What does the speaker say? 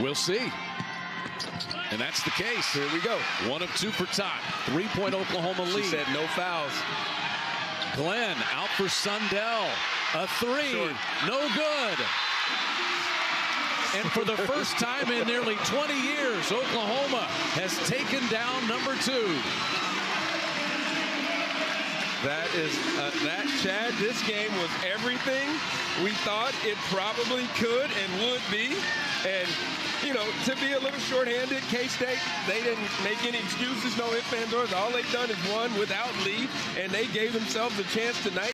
We'll see. And that's the case. Here we go. One of two for Todd. Three-point Oklahoma She lead. said no fouls. Glenn out for Sundell. A three. Short. No good. And for the first time in nearly 20 years, Oklahoma has taken down number two. That is uh, that, Chad. This game was everything we thought it probably could and would be. And, you know, to be a little shorthanded, K State, they didn't make any excuses, no ifs, ands, or All they've done is won without Lee, and they gave themselves a chance tonight.